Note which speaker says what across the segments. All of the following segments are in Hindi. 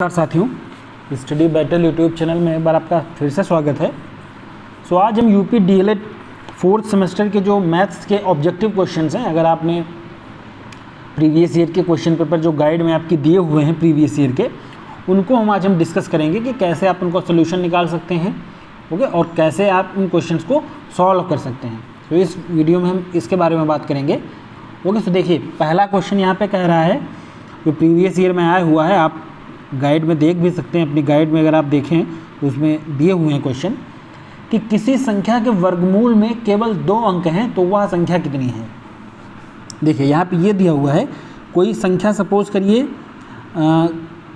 Speaker 1: नमस्कार साथियों स्टडी बैटल यूट्यूब चैनल में एक बार आपका फिर से स्वागत है। सो आज हम यूपी डीएलएड फोर्थ सेमेस्टर के जो मैथ्स के ऑब्जेक्टिव क्वेश्चंस हैं, अगर आपने प्रीवियस ईयर के क्वेश्चन पेपर जो गाइड में आपके दिए हुए हैं प्रीवियस ईयर के, उनको हम आज हम डिस्कस करेंगे कि कैसे आप उनका सोल्यूशन निकाल सकते हैं ओके और कैसे आप उन क्वेश्चन को सॉल्व कर सकते हैं। तो इस वीडियो में हम इसके बारे में बात करेंगे। ओके सो देखिए, पहला क्वेश्चन यहाँ पर कह रहा है, जो प्रीवियस ईयर में आया हुआ है, आप गाइड में देख भी सकते हैं, अपनी गाइड में अगर आप देखें तो उसमें दिए हुए हैं क्वेश्चन कि किसी संख्या के वर्गमूल में केवल दो अंक हैं तो वह संख्या कितनी है? देखिए, यहाँ पे ये दिया हुआ है, कोई संख्या सपोज़ करिए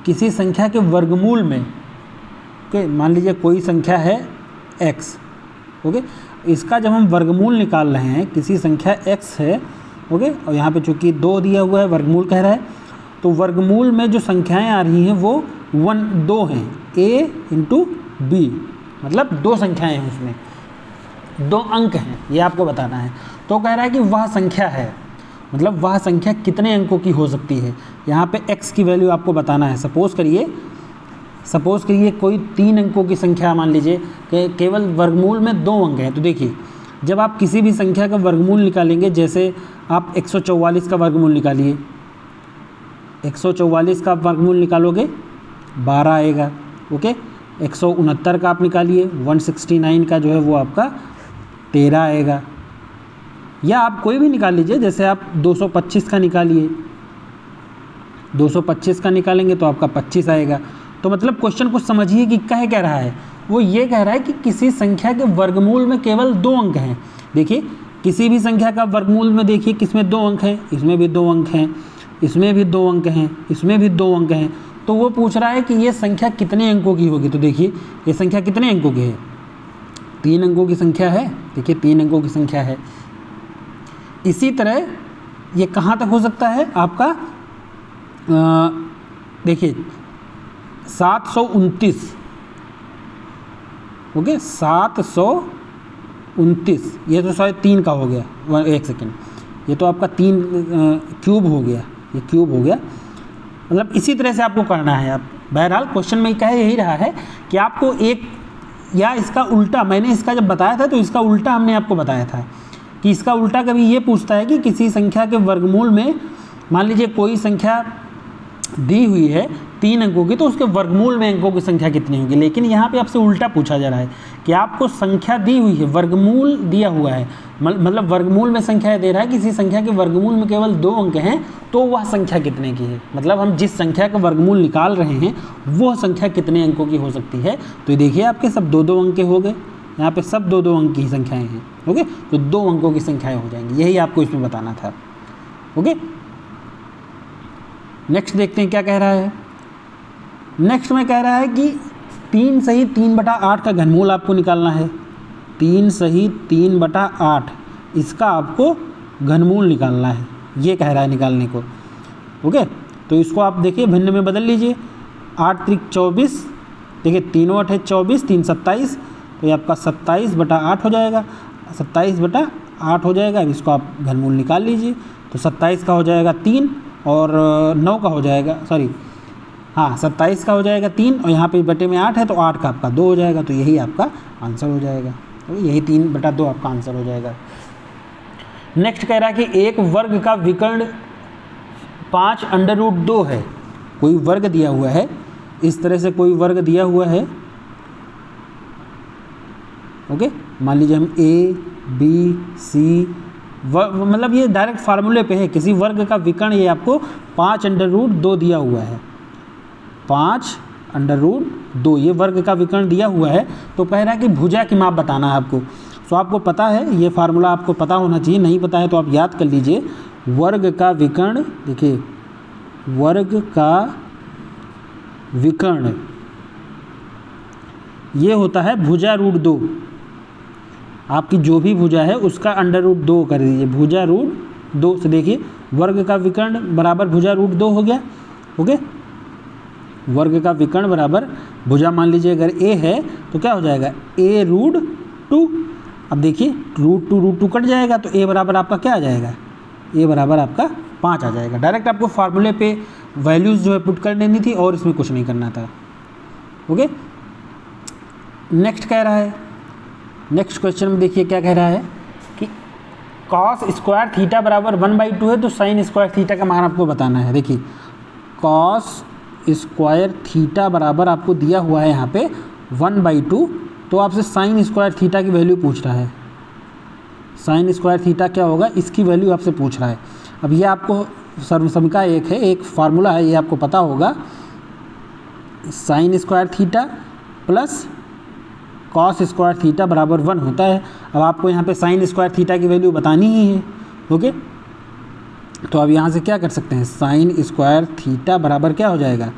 Speaker 1: किसी संख्या के वर्गमूल में, ओके, मान लीजिए कोई संख्या है x, ओके, इसका जब हम वर्गमूल निकाल रहे हैं, किसी संख्या x है, ओके, और यहाँ पे चूँकि दो दिया हुआ है, वर्गमूल कह रहा है तो वर्गमूल में जो संख्याएँ आ रही हैं वो वन, दो हैं। ए इंटू बी मतलब दो संख्याएँ हैं उसमें। दो अंक हैं, ये आपको बताना है। तो कह रहा है कि वह संख्या है मतलब वह संख्या कितने अंकों की हो सकती है? यहाँ पे x की वैल्यू आपको बताना है। सपोज़ करिए सपोज़ करिए कोई तीन अंकों की संख्या, मान लीजिए, कि, केवल वर्गमूल में दो अंक हैं। तो देखिए, जब आप किसी भी संख्या का वर्गमूल निकालेंगे, जैसे आप 144 का वर्गमूल निकालिए 144 का आप वर्गमूल निकालोगे 12 आएगा, ओके? एक सौ उनहत्तर का आप निकालिए 169 का जो है वो आपका 13 आएगा। या आप कोई भी निकाल लीजिए, जैसे आप 225 का निकालिए। 225 का निकालेंगे तो आपका 25 आएगा। तो मतलब क्वेश्चन को समझिए कि कह कह रहा है। वो ये कह रहा है कि किसी संख्या के वर्गमूल में केवल दो अंक हैं। देखिए, किसी भी संख्या का वर्गमूल में देखिए किसमें दो अंक हैं, इसमें भी दो अंक हैं। इसमें भी दो अंक हैं, इसमें भी दो अंक हैं। तो वो पूछ रहा है कि ये संख्या कितने अंकों की होगी? तो देखिए, ये संख्या कितने अंकों की है? तीन अंकों की संख्या है। देखिए, तीन अंकों की संख्या है। इसी तरह ये कहाँ तक हो सकता है? आपका देखिए, सात सौ उनतीस। ओके सात सौ उनतीस। ये तो शायद तीन का हो गया। एक सेकेंड। ये तो आपका तीन क्यूब हो गया। ये क्यूब हो गया। मतलब इसी तरह से आपको करना है आप। बहरहाल क्वेश्चन में कह यही रहा है कि आपको एक, या इसका उल्टा, मैंने इसका जब बताया था तो इसका उल्टा हमने आपको बताया था कि इसका उल्टा कभी ये पूछता है कि किसी संख्या के वर्गमूल में, मान लीजिए कोई संख्या दी हुई है तीन अंकों की तो उसके वर्गमूल में अंकों की संख्या कितनी होगी? लेकिन यहाँ पे आपसे उल्टा पूछा जा रहा है कि आपको संख्या दी हुई है, वर्गमूल दिया हुआ है मतलब वर्गमूल में संख्या दे रहा है किसी संख्या के वर्गमूल में केवल दो अंक हैं तो वह संख्या कितने की है? मतलब हम जिस संख्या का वर्गमूल निकाल रहे हैं, वह संख्या कितने अंकों की हो सकती है? तो देखिए आपके सब दो दो अंक हो गए, यहाँ पे सब दो दो अंक की संख्याएँ हैं, ओके? तो दो अंकों की संख्याएँ हो जाएँगी, यही आपको इसमें बताना था, ओके? नेक्स्ट देखते हैं क्या कह रहा है। नेक्स्ट में कह रहा है कि तीन सही तीन बटा आठ का घनमूल आपको निकालना है। तीन सही तीन बटा आठ, इसका आपको घनमूल निकालना है। ये कह रहा है निकालने को। ओके? तो इसको आप देखिए, भिन्न में बदल लीजिए। आठ त्रिक चौबीस, देखिए तीनों है चौबीस, तीन सत्ताईस तो ये आपका सत्ताईस बटा आठ हो जाएगा। सत्ताईस बटा आठ हो जाएगा, अब इसको आप घनमूल निकाल लीजिए। तो सत्ताईस का हो जाएगा तीन और नौ का हो जाएगा सॉरी हाँ सत्ताईस का हो जाएगा तीन और यहाँ पे बटे में आठ है तो आठ का आपका दो हो जाएगा तो यही आपका आंसर हो जाएगा। तो यही तीन बटा दो आपका आंसर हो जाएगा। नेक्स्ट कह रहा है कि एक वर्ग का विकर्ण पाँच अंडर रूट दो है। कोई वर्ग दिया हुआ है, इस तरह से कोई वर्ग दिया हुआ है। ओके, मान लीजिए हम ए बी सी मतलब ये डायरेक्ट फार्मूले पे है, किसी वर्ग का विकर्ण ये आपको पाँच अंडर रूट दो दिया हुआ है। पाँच अंडर रूट दो, ये वर्ग का विकर्ण दिया हुआ है तो कह रहा है कि भुजा की माप बताना है आपको। तो आपको पता है, ये फार्मूला आपको पता होना चाहिए, नहीं पता है तो आप याद कर लीजिए, वर्ग का विकर्ण, देखिए, वर्ग का विकर्ण, ये होता है भुजा रूट दो। आपकी जो भी भुजा है, उसका अंडर रूट दो कर दीजिए, भुजा रूट दो। से देखिए, वर्ग का विकर्ण बराबर भुजा रूट दो हो गया, ओके? वर्ग का विकर्ण बराबर भुजा मान लीजिए, अगर ए है तो क्या हो जाएगा? ए रूट टू अब देखिए root two root two cut जाएगा तो ए बराबर आपका क्या आ जाएगा? ए बराबर आपका पाँच आ जाएगा। डायरेक्ट आपको फार्मूले पे वैल्यूज़ जो है पुट कर देनी थी और इसमें कुछ नहीं करना था। ओके नेक्स्ट कह रहा है। नेक्स्ट क्वेश्चन में देखिए क्या कह रहा है कि कॉस स्क्वायर थीटा बराबर वन बाई टू है तो साइन स्क्वायर थीटा का मान आपको बताना है। देखिए कॉस स्क्वायर थीटा बराबर आपको दिया हुआ है यहाँ पे वन बाई टू। तो आपसे साइन स्क्वायर थीटा की वैल्यू पूछ रहा है। साइन स्क्वायर थीटा क्या होगा? इसकी वैल्यू आपसे पूछ रहा है। अब ये आपको सर्वसमिका एक है, एक फार्मूला है, ये आपको पता होगा। Sine square theta plus cos square theta बराबर वन होता है। अब आपको यहाँ पे साइन स्क्वायर थीटा की वैल्यू बतानी ही है। ओके? तो अब यहाँ से क्या कर सकते हैं? साइन स्क्वायर थीटा बराबर क्या हो जाएगा?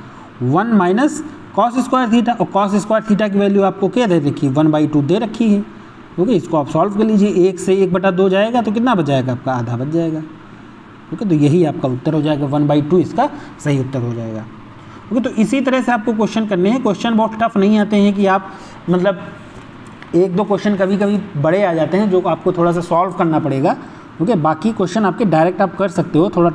Speaker 1: One minus cos square theta और कॉस स्क्वायर थीटा की वैल्यू आपको क्या दे रखी है? वन बाई टू दे रखी है। ओके इसको आप सॉल्व कर लीजिए। एक से एक बटा दो जाएगा तो कितना बच जाएगा? आपका आधा बच जाएगा। ओके तो यही आपका उत्तर हो जाएगा। वन बाई टू इसका सही उत्तर हो जाएगा। ओके तो इसी तरह से आपको क्वेश्चन करने हैं। क्वेश्चन बहुत टफ नहीं आते हैं कि आप मतलब एक दो क्वेश्चन कभी कभी बड़े आ जाते हैं, जो आपको थोड़ा सा सॉल्व करना पड़ेगा। ओके बाकी क्वेश्चन आपके डायरेक्ट आप कर सकते हो, थोड़ा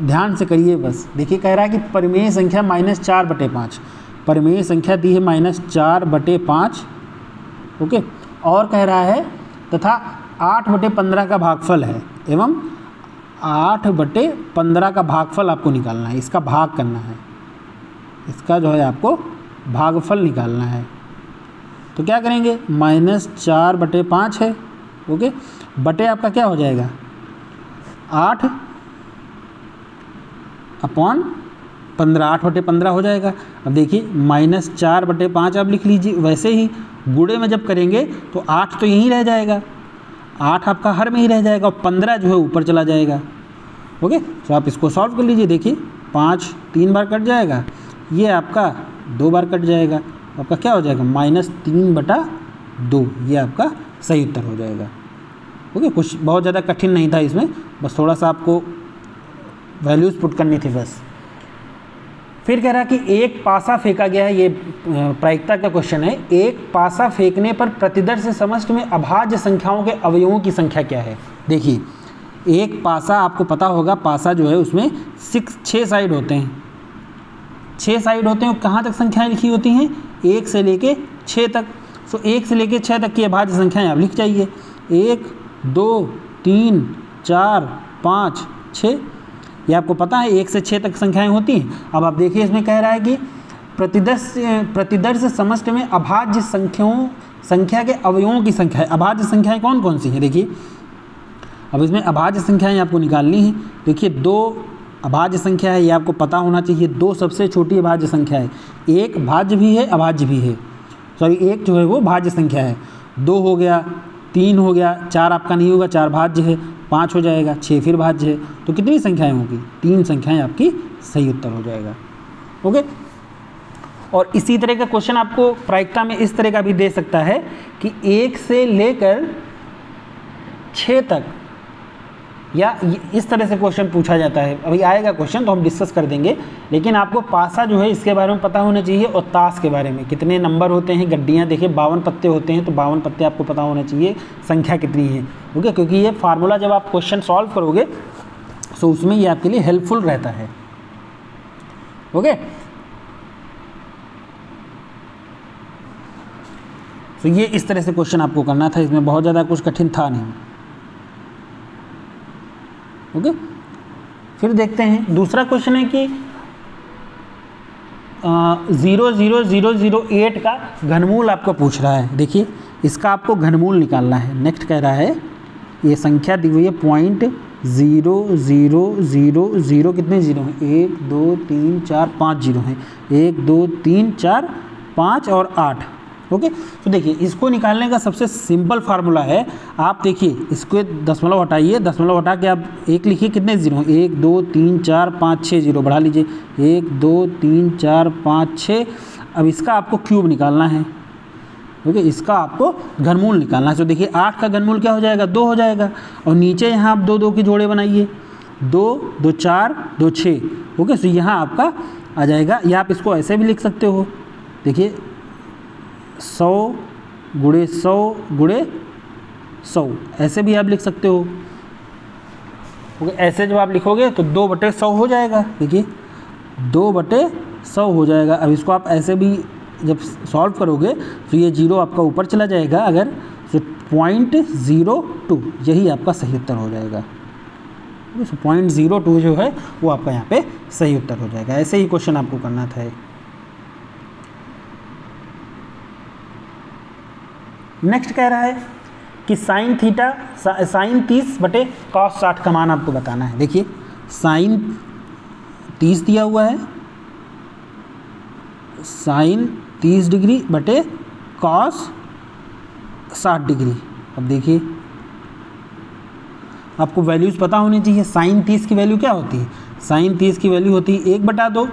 Speaker 1: ध्यान से करिए बस। देखिए, कह रहा है कि परिमेय संख्या माइनस चार बटे पाँच। परिमेय संख्या दी है माइनस चार बटे पाँच। ओके और कह रहा है, तथा आठ बटे पंद्रह का भागफल है, एवं आठ बटे पंद्रह का भागफल आपको निकालना है, इसका भाग करना है। इसका जो है आपको भागफल निकालना है। तो क्या करेंगे? माइनस चार बटे पाँच है। ओके बटे आपका क्या हो जाएगा? आठ अपॉन पंद्रह, आठ बटे पंद्रह हो जाएगा। अब देखिए, माइनस चार बटे पाँच आप लिख लीजिए, वैसे ही गुड़े में जब करेंगे तो आठ तो यहीं रह जाएगा। आठ आपका हर में ही रह जाएगा और पंद्रह जो है ऊपर चला जाएगा। ओके? तो आप इसको सॉल्व कर लीजिए। देखिए, पाँच तीन बार कट जाएगा, ये आपका दो बार कट जाएगा, आपका क्या हो जाएगा? माइनस तीन बटा दो, ये आपका सही उत्तर हो जाएगा। ओके, कुछ बहुत ज़्यादा कठिन नहीं था इसमें, बस थोड़ा सा आपको वैल्यूज़ पुट करनी थी बस। फिर कह रहा कि एक पासा फेंका गया है, ये प्रायिकता का क्वेश्चन है। एक पासा फेंकने पर प्रतिदर्श समष्ट में अभाज्य संख्याओं के अवयवों की संख्या क्या है? देखिए, एक पासा आपको पता होगा, पासा जो है उसमें सिक्स छः साइड होते हैं। छः साइड होते हैं और कहाँ तक संख्याएँ लिखी होती हैं? एक से लेके छः तक। सो एक से लेके छः तक की अभाज्य संख्याएँ आप लिख जाइए। एक दो, तीन, चार, पाँच, छः। ये आपको पता है, एक से छः तक संख्याएँ होती हैं। अब आप देखिए, इसमें कह रहा है कि प्रतिदर्श प्रतिदर्श समस्त में अभाज्य संख्याओं, संख्या के अवयवों की संख्या है। अभाज्य संख्याएँ कौन कौन सी हैं? देखिए, अब इसमें अभाज्य संख्याएँ आपको निकालनी है। देखिए, दो अभाज्य संख्या है, ये आपको पता होना चाहिए। दो सबसे छोटी अभाज्य संख्या है। एक भाज्य भी है, अभाज्य भी है। सॉरी, एक जो है वो भाज्य संख्या है। दो हो गया तीन हो गया, चार आपका नहीं होगा, चार भाज्य है, पाँच हो जाएगा छः फिर भाज्य है। तो कितनी संख्याएँ होंगी? तीन संख्याएँ आपकी सही उत्तर हो जाएगा। ओके? और इसी तरह का क्वेश्चन आपको प्रायिकता में इस तरह का भी दे सकता है कि एक से लेकर छः तक या इस तरह से क्वेश्चन पूछा जाता है। अभी आएगा क्वेश्चन तो हम डिस्कस कर देंगे। लेकिन आपको पासा जो है इसके बारे में पता होना चाहिए और ताश के बारे में। कितने नंबर होते हैं, गड्डियाँ देखिए, बावन पत्ते होते हैं तो बावन पत्ते आपको पता होना चाहिए, संख्या कितनी है। ओके, क्योंकि ये फार्मूला जब आप क्वेश्चन सॉल्व करोगे तो उसमें ये आपके लिए हेल्पफुल रहता है। ओके? तो ये इस तरह से क्वेश्चन आपको करना था, इसमें बहुत ज़्यादा कुछ कठिन था नहीं। ओके फिर देखते हैं। दूसरा क्वेश्चन है कि zero zero zero zero eight का घनमूल आपको पूछ रहा है। देखिए, इसका आपको घनमूल निकालना है। नेक्स्ट कह रहा है, ये संख्या दी हुई है point zero zero zero zero कितने ज़ीरो हैं? एक, दो, तीन, चार, पाँच ज़ीरो हैं। एक, दो, तीन, चार, पाँच और आठ। ओके? तो देखिए, इसको निकालने का सबसे सिंपल फार्मूला है, आप देखिए, इसको दशमलव हटाइए दशमलव हटा के आप एक लिखिए, कितने ज़ीरो एक, दो, तीन, चार, पाँच छः ज़ीरो, बढ़ा लीजिए। एक, दो, तीन, चार, पाँच छः अब इसका आपको क्यूब निकालना है, ओके? इसका आपको घनमूल निकालना है। तो देखिए, आठ का घनमूल क्या हो जाएगा? दो हो जाएगा। और नीचे यहाँ आप दो दो के जोड़े बनाइए। दो दो, चार, दो छः ओके? सो यहाँ आपका आ जाएगा। या आप इसको ऐसे भी लिख सकते हो। देखिए सौ गुड़े सौ गुड़े सौ। ऐसे भी आप लिख सकते हो। ओके ऐसे जब आप लिखोगे तो दो बटे सौ हो जाएगा। देखिए, दो बटे सौ हो जाएगा। अब इसको आप ऐसे भी जब सॉल्व करोगे तो ये ज़ीरो आपका ऊपर चला जाएगा अगर तो पॉइंट ज़ीरो टू यही आपका सही उत्तर हो जाएगा। पॉइंट ज़ीरो टू जो है, वो आपका यहाँ पे सही उत्तर हो जाएगा। ऐसे ही क्वेश्चन आपको करना था। नेक्स्ट कह रहा है कि साइन थीटा साइन तीस बटे कॉस साठ का मान आपको बताना है। देखिए साइन तीस दिया हुआ है साइन तीस डिग्री बटे कॉस साठ डिग्री। अब देखिए, आपको वैल्यूज़ पता होनी चाहिए साइन तीस की वैल्यू क्या होती है? साइन तीस की वैल्यू होती है एक बटा दो,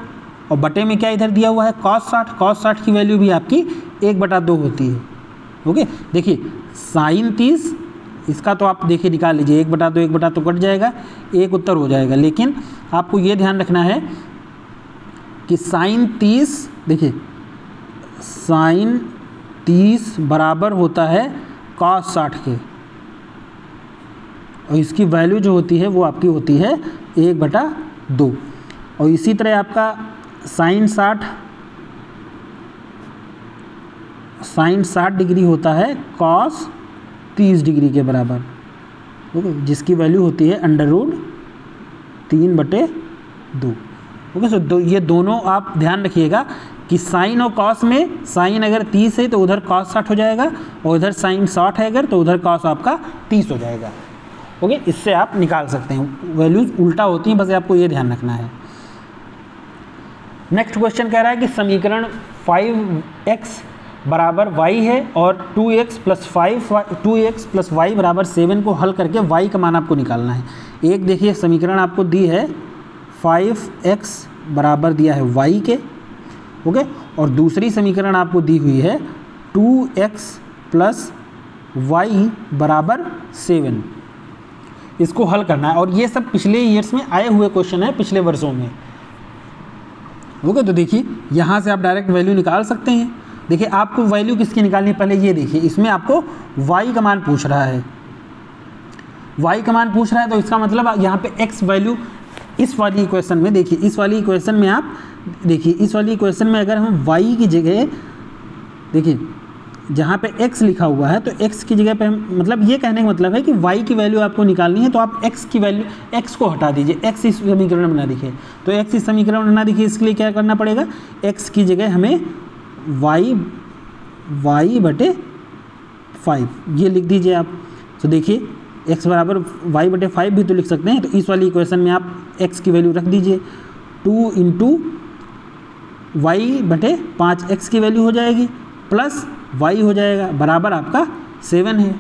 Speaker 1: और बटे में क्या इधर दिया हुआ है? कॉस साठ कॉस साठ की वैल्यू भी आपकी एक बटा दो होती है। ओके? देखिए, साइन तीस, इसका तो आप देखिए निकाल लीजिए। एक बटा दो, एक बटा तो कट जाएगा, एक उत्तर हो जाएगा। लेकिन आपको ये ध्यान रखना है कि साइन तीस, देखिए, साइन तीस बराबर होता है कॉस साठ के। और इसकी वैल्यू जो होती है, वो आपकी होती है एक बटा दो। और इसी तरह आपका साइन साठ साइन साठ डिग्री होता है कॉस तीस डिग्री के बराबर। ओके, जिसकी वैल्यू होती है अंडर रूट तीन बटे दो। ओके सो दो, ये दोनों आप ध्यान रखिएगा कि साइन और कॉस में साइन अगर तीस है तो उधर कॉस साठ हो जाएगा और उधर साइन साठ है अगर तो उधर कॉस आपका तीस हो जाएगा। ओके, इससे आप निकाल सकते हैं। वैल्यूज़ उल्टा होती हैं, बस आपको ये ध्यान रखना है। नेक्स्ट क्वेश्चन कह रहा है कि समीकरण 5x बराबर y है और 2x x plus five two x plus y बराबर सेवन को हल करके y का मान आपको निकालना है। एक देखिए, समीकरण आपको दी है 5x बराबर दिया है y के, ओके? और दूसरी समीकरण आपको दी हुई है 2x प्लस वाई बराबर सेवन इसको हल करना है। और ये सब पिछले ईयर्स में आए हुए क्वेश्चन है, पिछले वर्षों में। ओके तो देखिए, यहाँ से आप डायरेक्ट वैल्यू निकाल सकते हैं। देखिए, आपको वैल्यू किसकी निकालनी पहले ये देखिए, इसमें आपको वाई का मान पूछ रहा है। वाई का मान पूछ रहा है तो इसका मतलब यहाँ पे एक्स वैल्यू इस वाली इक्वेशन में देखिए, इस वाली इक्वेशन में आप देखिए, इस वाली इक्वेशन में अगर हम वाई की जगह देखिए, जहाँ पे x लिखा हुआ है तो x की जगह पे मतलब ये कहने का मतलब है कि y की वैल्यू आपको निकालनी है तो आप x की वैल्यू x को हटा दीजिए। x इस समीकरण में ना दिखे। तो x इस समीकरण में ना दिखे, इसके लिए क्या करना पड़ेगा? x की जगह हमें y वाई बटे फाइव ये लिख दीजिए आप। तो देखिए, x बराबर वाई बटे फाइव भी तो लिख सकते हैं। तो इस वाली इक्वेशन में आप x की वैल्यू रख दीजिए। टू इंटू वाई बटे पाँच एक्स की वैल्यू हो जाएगी। प्लस वाई हो जाएगा। बराबर आपका सेवन है।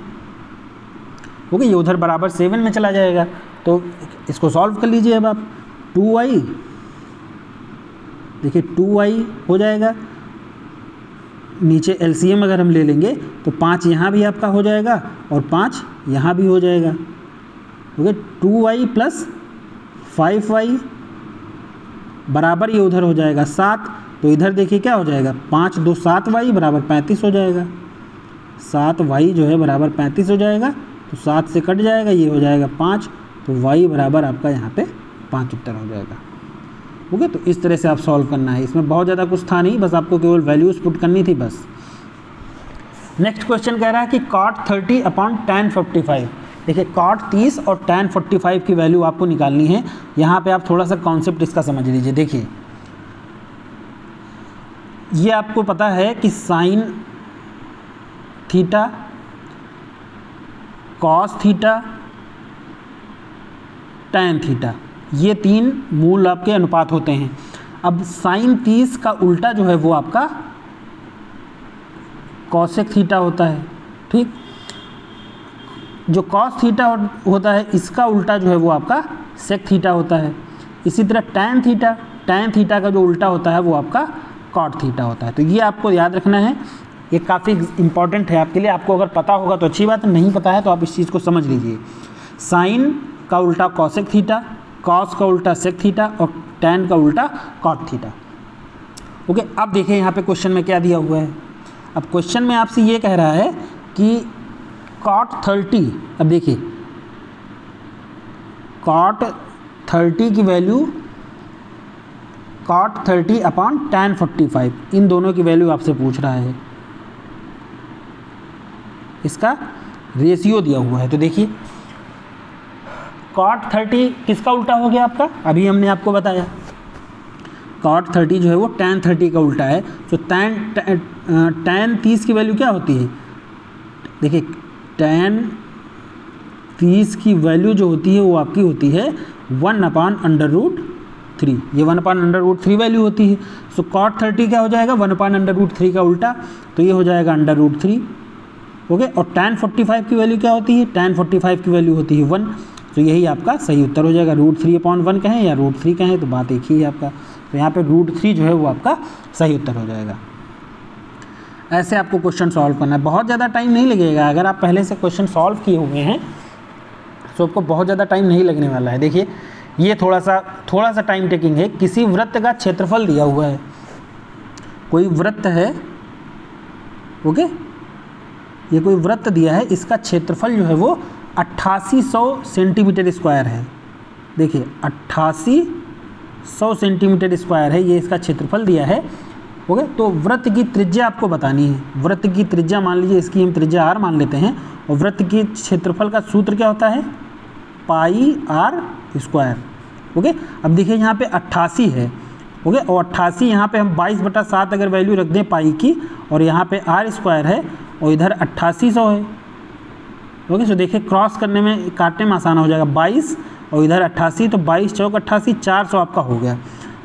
Speaker 1: ओके ये उधर बराबर सेवन में चला जाएगा। तो इसको सॉल्व कर लीजिए अब आप। टू वाई देखिए टू वाई हो जाएगा। नीचे एलसीएम अगर हम ले लेंगे तो पाँच यहाँ भी आपका हो जाएगा और पाँच यहाँ भी हो जाएगा। Okay two y plus five y बराबर ये उधर हो जाएगा सात तो इधर देखिए क्या हो जाएगा? पाँच दो सात वाई बराबर पैंतीस हो जाएगा। सात वाई जो है बराबर पैंतीस हो जाएगा तो सात से कट जाएगा, ये हो जाएगा पाँच तो वाई बराबर आपका यहाँ पे पाँच उत्तर हो जाएगा। ओके तो इस तरह से आप सॉल्व करना है। इसमें बहुत ज़्यादा कुछ था नहीं, बस आपको केवल वैल्यूज़ पुट करनी थी बस। नेक्स्ट क्वेश्चन कह रहा है कि cot thirty upon tan fifty five देखिए कॉट तीस और टेन फोर्टी फाइव की वैल्यू आपको निकालनी है। यहाँ पे आप थोड़ा सा कॉन्सेप्ट इसका समझ लीजिए। देखिए, ये आपको पता है कि sine theta cos theta tan theta ये तीन मूल आपके अनुपात होते हैं। अब साइन तीस का उल्टा जो है वो आपका कौशिक थीटा होता है, ठीक? जो कॉस थीटा होता है, इसका उल्टा जो है वो आपका सेक थीटा होता है। इसी तरह टैन थीटा टैन थीटा का जो उल्टा होता है वो आपका कॉट थीटा होता है। तो ये आपको याद रखना है। ये काफ़ी इंपॉर्टेंट है आपके लिए। आपको अगर पता होगा तो अच्छी बात नहीं पता है तो आप इस चीज़ को समझ लीजिए। साइन का उल्टा कॉसेक थीटा कॉस का उल्टा सेक थीटा और टैन का उल्टा कॉट थीटा ओके अब देखिए यहाँ पे क्वेश्चन में क्या दिया हुआ है। अब क्वेश्चन में आपसे ये कह रहा है कि कॉट थर्टी अब देखिए। कॉट थर्टी की value cot thirty upon tan forty five इन दोनों की वैल्यू आपसे पूछ रहा है। इसका रेशियो दिया हुआ है। तो देखिए कॉट थर्टी किसका उल्टा हो गया आपका? अभी हमने आपको बताया। कॉट थर्टी जो है वो टेन थर्टी का उल्टा है। तो टेन टेन तीस की वैल्यू क्या होती है? देखिए टेन तीस की वैल्यू जो होती है वो आपकी होती है one upon under root three ये one upon under root three value होती है। सो कॉट थर्टी क्या हो जाएगा? One upon under root three का उल्टा। तो ये हो जाएगा अंडर रूट थ्री ओके और टेन फोर्टी फाइव की वैल्यू क्या होती है? टेन फोर्टी फाइव की वैल्यू होती है वन तो यही आपका सही उत्तर हो जाएगा। रूट थ्री अपॉन वन कहें या रूट थ्री कहें तो बात एक ही है आपका। तो यहाँ पे रूट थ्री जो है वो आपका सही उत्तर हो जाएगा। ऐसे आपको क्वेश्चन सॉल्व करना है। बहुत ज़्यादा टाइम नहीं लगेगा। अगर आप पहले से क्वेश्चन सॉल्व किए हुए हैं तो आपको बहुत ज़्यादा टाइम नहीं लगने वाला है। देखिए, ये थोड़ा सा थोड़ा सा टाइम टेकिंग है। किसी वृत्त का क्षेत्रफल दिया हुआ है। कोई वृत्त है ओके ये कोई वृत्त दिया है, इसका क्षेत्रफल जो है वो अट्ठासी सौ सेंटीमीटर स्क्वायर है। देखिए, अट्ठासी सौ सेंटीमीटर स्क्वायर है, ये इसका क्षेत्रफल दिया है। ओके तो वृत्त की त्रिज्या आपको बतानी है। वृत्त की त्रिज्या मान लीजिए, इसकी हम त्रिज्या आर मान लेते हैं, और वृत्त की क्षेत्रफल का सूत्र क्या होता है? पाई आर स्क्वायर। ओके, अब देखिए यहाँ पे अट्ठासी है। ओके, और अट्ठासी यहाँ पे हम बाईस बटा सात अगर वैल्यू रख दें पाई की, और यहाँ पे आर स्क्वायर है, और इधर अट्ठासी सौ है। ओके, सो देखिए क्रॉस करने में, काटने में आसान हो जाएगा बाईस और इधर अट्ठासी तो बाईस चौक अट्ठासी, चार सौ आपका हो गया।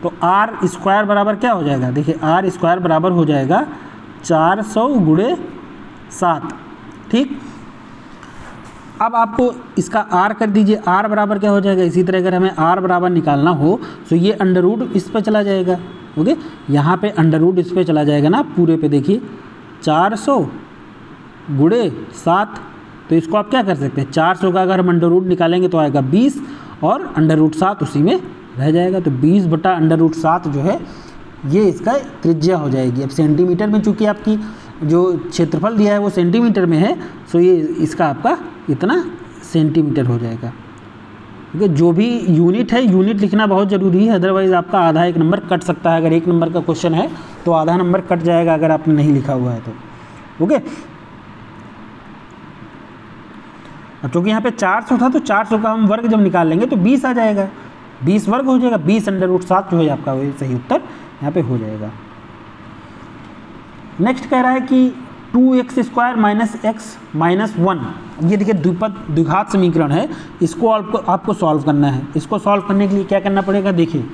Speaker 1: तो आर स्क्वायर बराबर क्या हो जाएगा? देखिए आर स्क्वायर बराबर हो जाएगा चार सौ गुड़े सात, ठीक? अब आपको इसका आर कर दीजिए। आर बराबर क्या हो जाएगा? इसी तरह अगर हमें आर बराबर निकालना हो तो ये अंडर रूट इस पर चला जाएगा, ओके? यहाँ पे अंडर रूट इस पर चला जाएगा ना, पूरे पे देखिए, चार सौ गुड़े सात तो इसको आप क्या कर सकते हैं? चार सौ का अगर हम अंडर रूट निकालेंगे तो आएगा बीस और अंडर रूट सात उसी में रह जाएगा। तो बीस बटा अंडर रूट सात जो है, ये इसका त्रिज्या हो जाएगी। अब सेंटीमीटर में चूँकि आपकी जो क्षेत्रफल दिया है वो सेंटीमीटर में है सो ये इसका आपका इतना सेंटीमीटर हो जाएगा। है? जो भी यूनिट है यूनिट लिखना बहुत ज़रूरी है अदरवाइज़ आपका आधा एक नंबर कट सकता है। अगर एक नंबर का क्वेश्चन है तो आधा नंबर कट जाएगा अगर आपने नहीं लिखा हुआ है तो। ओके अब चूँकि यहाँ पे 400 था तो 400 का हम वर्ग जब निकाल लेंगे तो 20 आ जाएगा। 20 वर्ग हो जाएगा 20 अंडर रूट सात जो है आपका वही सही उत्तर यहाँ पे हो जाएगा। नेक्स्ट कह रहा है कि two x square minus x minus one. ये देखिए द्विपद द्विघात समीकरण है, इसको आपको आपको सॉल्व करना है। इसको सॉल्व करने के लिए क्या करना पड़ेगा? देखिए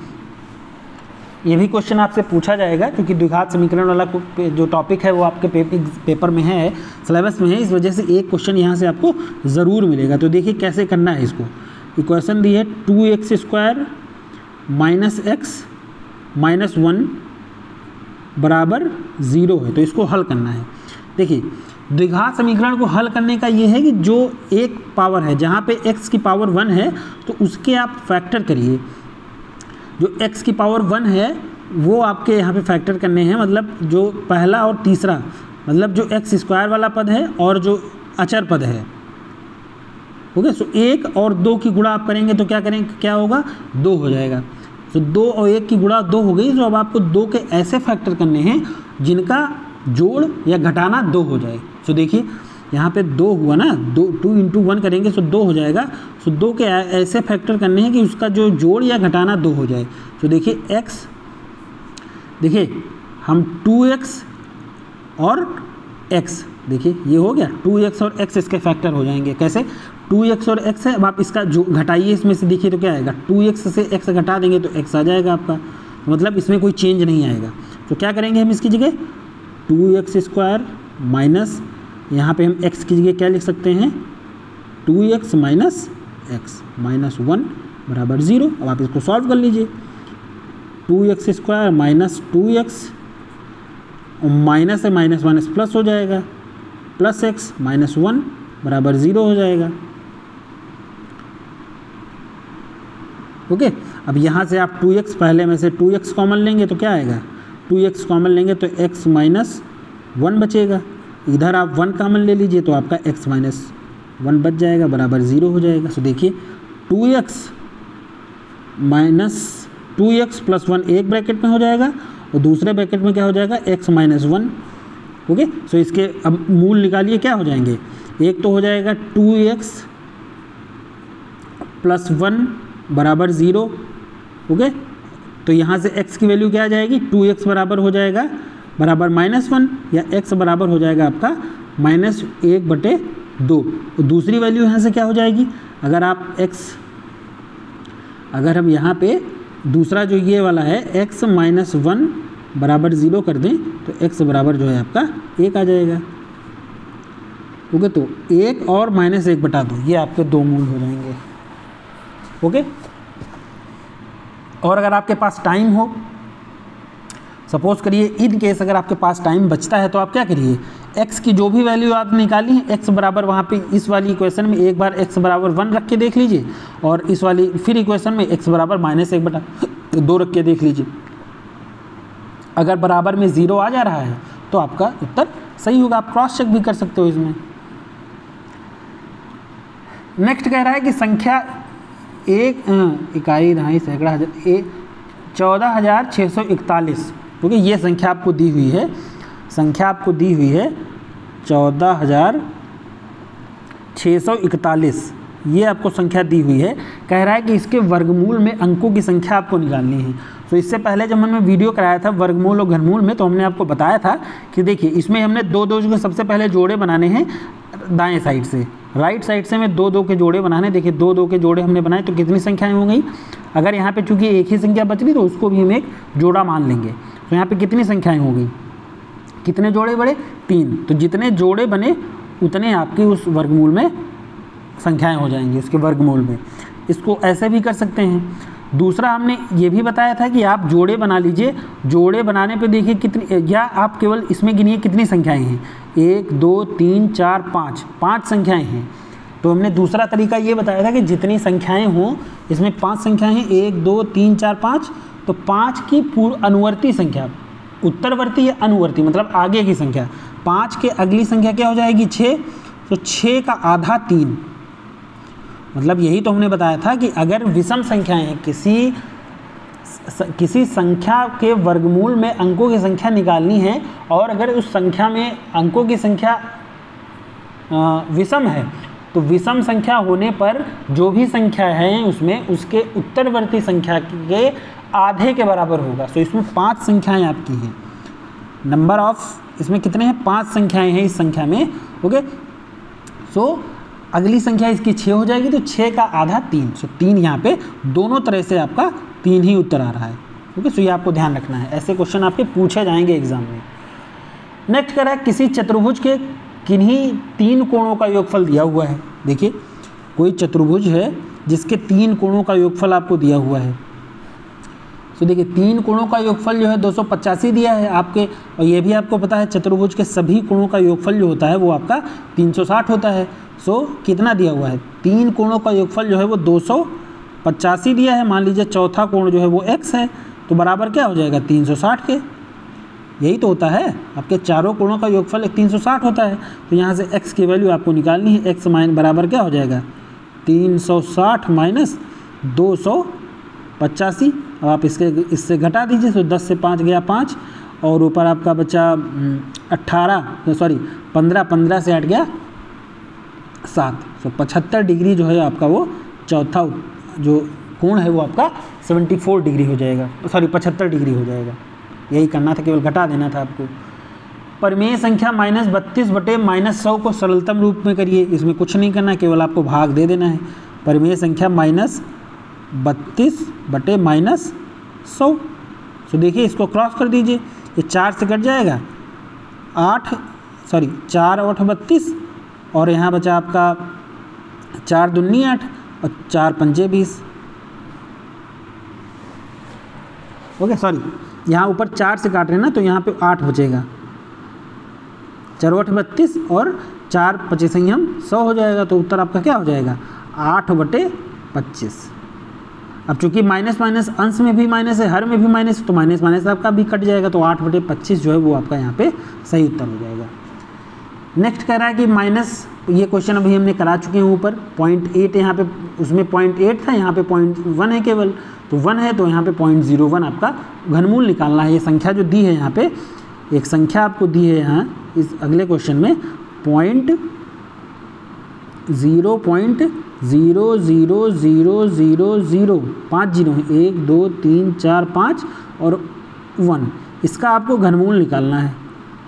Speaker 1: ये भी क्वेश्चन आपसे पूछा जाएगा, क्योंकि द्विघात समीकरण वाला जो टॉपिक है वो आपके पेपर में है सिलेबस में है, इस वजह से एक क्वेश्चन यहाँ से आपको ज़रूर मिलेगा। तो देखिए कैसे करना है इसको। इक्वेशन दी है two x square minus x minus one बराबर ज़ीरो है। तो इसको हल करना है। देखिए, द्विघात समीकरण को हल करने का ये है कि जो एक पावर है, जहाँ पे x की पावर वन है तो उसके आप फैक्टर करिए। जो x की पावर वन है, वो आपके यहाँ पे फैक्टर करने हैं मतलब जो पहला और तीसरा मतलब जो एक्स स्क्वायर वाला पद है और जो अचर पद है। ओके सो एक और दो की गुणा आप करेंगे तो क्या करेंगे क्या होगा? दो हो जाएगा। सो दो और एक की गुणा दो हो गई तो अब आपको दो के ऐसे फैक्टर करने हैं जिनका जोड़ या घटाना दो हो जाए। सो देखिए यहाँ पे दो हुआ ना, दो टू इंटू वन करेंगे तो दो हो जाएगा। सो दो के ऐसे फैक्टर करने हैं कि उसका जो जोड़ या घटाना दो हो जाए। तो देखिए एक्स देखिए, हम टू एक्स और एक्स देखिए, ये हो गया। टू एक्स और एक्स इसके फैक्टर हो जाएँगे। कैसे? टू एक्स और एक्स है, अब आप इसका जो, घटाइए इसमें से, देखिए तो क्या आएगा? टू एक्स से एक्स घटा देंगे तो एक्स आ जाएगा आपका। तो मतलब इसमें कोई चेंज नहीं आएगा। तो क्या करेंगे हम इसकी जगह? टू एक्स स्क्वायर माइनस यहाँ पे हम एक्स की जगह क्या लिख सकते हैं? Two x minus x minus one बराबर ज़ीरो अब आप इसको सॉल्व कर लीजिए। Two x square minus two x minus है माइनस माइनस प्लस हो जाएगा। प्लस एक्स माइनस वन बराबर ज़ीरो हो जाएगा। ओके अब यहाँ से आप टू एक्स पहले में से टू एक्स कॉमन लेंगे तो क्या आएगा? टू एक्स कॉमन लेंगे तो एक्स माइनस वन बचेगा। इधर आप वन कामन ले लीजिए तो आपका एक्स माइनस वन बच जाएगा, बराबर ज़ीरो हो जाएगा। सो देखिए two x minus two x plus one एक ब्रैकेट में हो जाएगा और दूसरे ब्रैकेट में क्या हो जाएगा? X minus one okay so इसके अब मूल निकालिए, क्या हो जाएँगे? एक तो हो जाएगा टू एक्स प्लस वन बराबर ज़ीरो ओके तो यहाँ से x की वैल्यू क्या आ जाएगी? टू एक्स बराबर हो जाएगा। बराबर माइनस वन या x बराबर हो जाएगा आपका माइनस एक बटे दो। दूसरी वैल्यू यहाँ से क्या हो जाएगी? अगर आप x अगर हम यहाँ पे दूसरा जो ये वाला है x माइनस वन बराबर ज़ीरो कर दें तो x बराबर जो है आपका एक आ जाएगा। ओके तो एक और माइनस एक बटा दो, ये आपके दो मूल हो जाएँगे। ओके और अगर आपके पास टाइम हो सपोज़ करिए इन केस अगर आपके पास टाइम बचता है तो आप क्या करिए? X की जो भी वैल्यू आप निकाली है x बराबर वहाँ पे इस वाली इक्वेशन में एक बार x बराबर वन रख के देख लीजिए, और इस वाली फिर इक्वेशन में x बराबर माइनस एक बटा दो रख के देख लीजिए। अगर बराबर में ज़ीरो आ जा रहा है तो आपका उत्तर सही होगा, आप क्रॉस चेक भी कर सकते हो इसमें। नेक्स्ट कह रहा है कि संख्या एक इकाई दहाई सैकड़ा हज़ार चौदह हज़ार छः सौ इकतालीस। क्योंकि ये संख्या आपको दी हुई है, संख्या आपको दी हुई है चौदह हज़ार छः सौ इकतालीस। ये आपको संख्या दी हुई है। कह रहा है कि इसके वर्गमूल में अंकों की संख्या आपको निकालनी है। तो इससे पहले जब हमने वीडियो कराया था वर्गमूल और घनमूल में तो हमने आपको बताया था कि देखिए, इसमें हमने दो दो के सबसे पहले जोड़े बनाने हैं, दाएँ साइड से। राइट साइड से हमें दो दो के जोड़े बनाने, देखिए दो दो के जोड़े हमने बनाए तो कितनी संख्याएँ हो गई? अगर यहाँ पे चूँकि एक ही संख्या बच रही तो उसको भी हम एक जोड़ा मान लेंगे। तो यहाँ पे कितनी संख्याएँ हो गई कितने जोड़े बड़े? तीन। तो जितने जोड़े बने, उतने आपकी उस वर्गमूल में संख्याएँ हो जाएँगी उसके वर्गमूल में। इसको ऐसे भी कर सकते हैं। दूसरा, हमने ये भी बताया था कि आप जोड़े बना लीजिए। जोड़े बनाने पे देखिए कितनी, या आप केवल इसमें गिनिए कितनी संख्याएँ हैं। एक, दो, तीन, चार, पाँच। पाँच संख्याएँ हैं। तो हमने दूसरा तरीका ये बताया था कि जितनी संख्याएँ हों, इसमें पाँच संख्याएँ हैं। एक, दो, तीन, चार, पाँच। तो पाँच की पूर्व अनुवर्ती संख्या, उत्तरवर्ती या अनुवर्ती मतलब आगे की संख्या, पाँच के अगली संख्या क्या हो जाएगी? छः तो छः का आधा तीन। मतलब यही तो हमने बताया था कि अगर विषम संख्याएँ किसी किसी संख्या के वर्गमूल में अंकों की संख्या निकालनी है और अगर उस संख्या में अंकों की संख्या विषम है तो विषम संख्या होने पर जो भी संख्या है उसमें उसके उत्तरवर्ती संख्या के आधे के बराबर होगा। तो इसमें पाँच संख्याएँ आपकी हैं। नंबर ऑफ़ इसमें कितने हैं? पाँच संख्याएँ हैं इस संख्या में। ओके सो अगली संख्या इसकी छः हो जाएगी तो छः का आधा तीन। सो तीन यहाँ पे दोनों तरह से आपका तीन ही उत्तर आ रहा है। ओके सो ये आपको ध्यान रखना है। ऐसे क्वेश्चन आपके पूछे जाएँगे एग्ज़ाम में। नेक्स्ट कह रहा है, किसी चतुर्भुज के किन्हीं तीन कोणों का योगफल दिया हुआ है। देखिए, कोई चतुर्भुज है जिसके तीन कोणों का योगफल आपको दिया हुआ है। तो देखिए, तीन कोणों का योगफल जो है दो सौ पचासी दिया है आपके, और ये भी आपको पता है, चतुर्भुज के सभी कोणों का योगफल जो होता है वो आपका 360 होता है। सो कितना दिया हुआ है? तीन कोणों का योगफल जो है वो दो सौ पचासी दिया है। मान लीजिए चौथा कोण जो है वो एक्स है तो बराबर क्या हो जाएगा? 360 के। यही तो होता है। आपके चारों कोणों का योगफल एक 360 होता है। तो यहाँ से x की वैल्यू आपको निकालनी है। x माइन बराबर क्या हो जाएगा? 360 माइनस दो सौ पचासी। आप इसके, इससे घटा दीजिए तो 10 से 5 गया 5 और ऊपर आपका बचा अट्ठारह सॉरी पंद्रह पंद्रह से हट गया सात। तो पचहत्तर डिग्री जो है आपका वो चौथा जो कोण है वो आपका 74 डिग्री हो जाएगा। सॉरी पचहत्तर डिग्री हो जाएगा। यही करना था, केवल घटा देना था आपको। परमेय संख्या माइनस बत्तीस बटे माइनस सौ को सरलतम रूप में करिए। इसमें कुछ नहीं करना केवल आपको भाग दे देना है। परमेय संख्या माइनस बत्तीस बटे माइनस सौ। तो देखिए, इसको क्रॉस कर दीजिए। ये चार से कट जाएगा। आठ सॉरी चार आठ बत्तीस। और यहाँ बचा आपका चार दुन्नी आठ और चार पंजे बीस। ओके सॉरी यहाँ ऊपर चार से काट रहे हैं ना तो यहाँ पे आठ बचेगा। चरवठ बत्तीस और चार पच्चीस हम सौ हो जाएगा तो उत्तर आपका क्या हो जाएगा? आठ बटे पच्चीस। अब चूँकि माइनस माइनस अंश में भी माइनस है, हर में भी माइनस तो माइनस माइनस आपका भी कट जाएगा तो आठ बटे पच्चीस जो है वो आपका यहाँ पे सही उत्तर हो जाएगा। नेक्स्ट कह रहा है कि माइनस, ये क्वेश्चन अभी हमने करा चुके हैं ऊपर। पॉइंट एट यहाँ पे, उसमें पॉइंट एट था, यहाँ पे पॉइंट वन है केवल। तो वन है तो यहाँ पे पॉइंट ज़ीरो वन आपका घनमूल निकालना है। ये संख्या जो दी है यहाँ पे, एक संख्या आपको दी है यहाँ इस अगले क्वेश्चन में। Point zero point zero zero zero zero zero पाँच ज़ीरो हैं। एक, दो, तीन, चार, पाँच और वन। इसका आपको घनमूल निकालना है।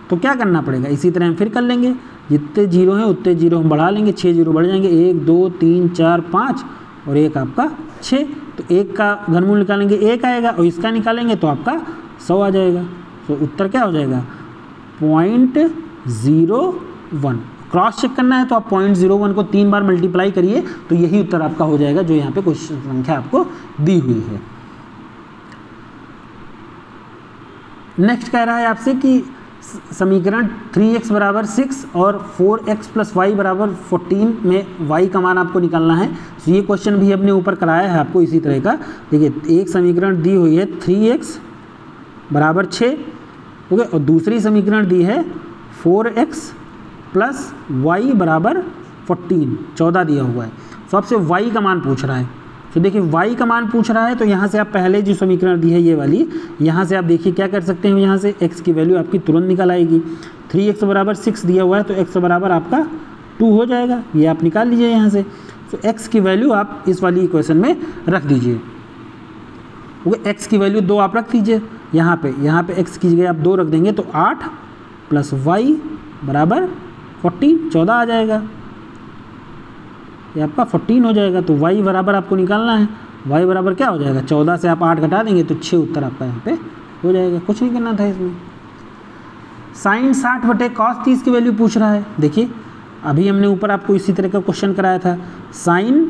Speaker 1: तो क्या करना पड़ेगा? इसी तरह हम फिर कर लेंगे। जितने ज़ीरो हैं, उतने ज़ीरो हम बढ़ा लेंगे। छः ज़ीरो बढ़ जाएँगे। एक, दो, तीन, चार, पाँच और एक आपका छः तो एक का घनमूल निकालेंगे। एक आएगा और इसका निकालेंगे तो आपका सौ आ जाएगा। तो उत्तर क्या हो जाएगा? Point zero one. Cross check करना है तो आप पॉइंट ज़ीरो वन को तीन बार मल्टीप्लाई करिए तो यही उत्तर आपका हो जाएगा जो यहाँ पे क्वेश्चन संख्या आपको दी हुई है। नेक्स्ट कह रहा है आपसे कि समीकरण 3x बराबर सिक्स और 4x प्लस वाई बराबर 14 में y का मान आपको निकालना है। तो ये क्वेश्चन भी अपने ऊपर कराया है आपको इसी तरह का। देखिए, एक समीकरण दी हुई है 3x बराबर छः ओके, और दूसरी समीकरण दी है 4x प्लस वाई बराबर 14 चौदह दिया हुआ है। तो आपसे वाई का मान पूछ रहा है। तो देखिए वाई का मान पूछ रहा है तो यहाँ से आप पहले जो समीकरण दी है ये वाली, यहाँ से आप देखिए क्या कर सकते हैं, यहाँ से एक्स की वैल्यू आपकी तुरंत निकल आएगी। थ्री एक्स बराबर सिक्स दिया हुआ है तो एक्स बराबर आपका टू हो जाएगा। ये आप निकाल लीजिए यहाँ से। तो एक्स की वैल्यू आप इस वाली इक्वेशन में रख दीजिए। ओके एक्स की वैल्यू दो आप रख दीजिए, यहाँ पे यहाँ पे एक्स की जगह आप दो रख देंगे तो आठ प्लस वाई बराबर फोर्टीन, चौदह आ जाएगा। ये आपका फोर्टीन हो जाएगा तो वाई बराबर आपको निकालना है। वाई बराबर क्या हो जाएगा? चौदह से आप आठ घटा देंगे तो छः उत्तर आपका यहाँ पे हो जाएगा। कुछ नहीं करना था इसमें। साइन साठ बटे कॉस तीस की वैल्यू पूछ रहा है। देखिए, अभी हमने ऊपर आपको इसी तरह का क्वेश्चन कराया था। साइन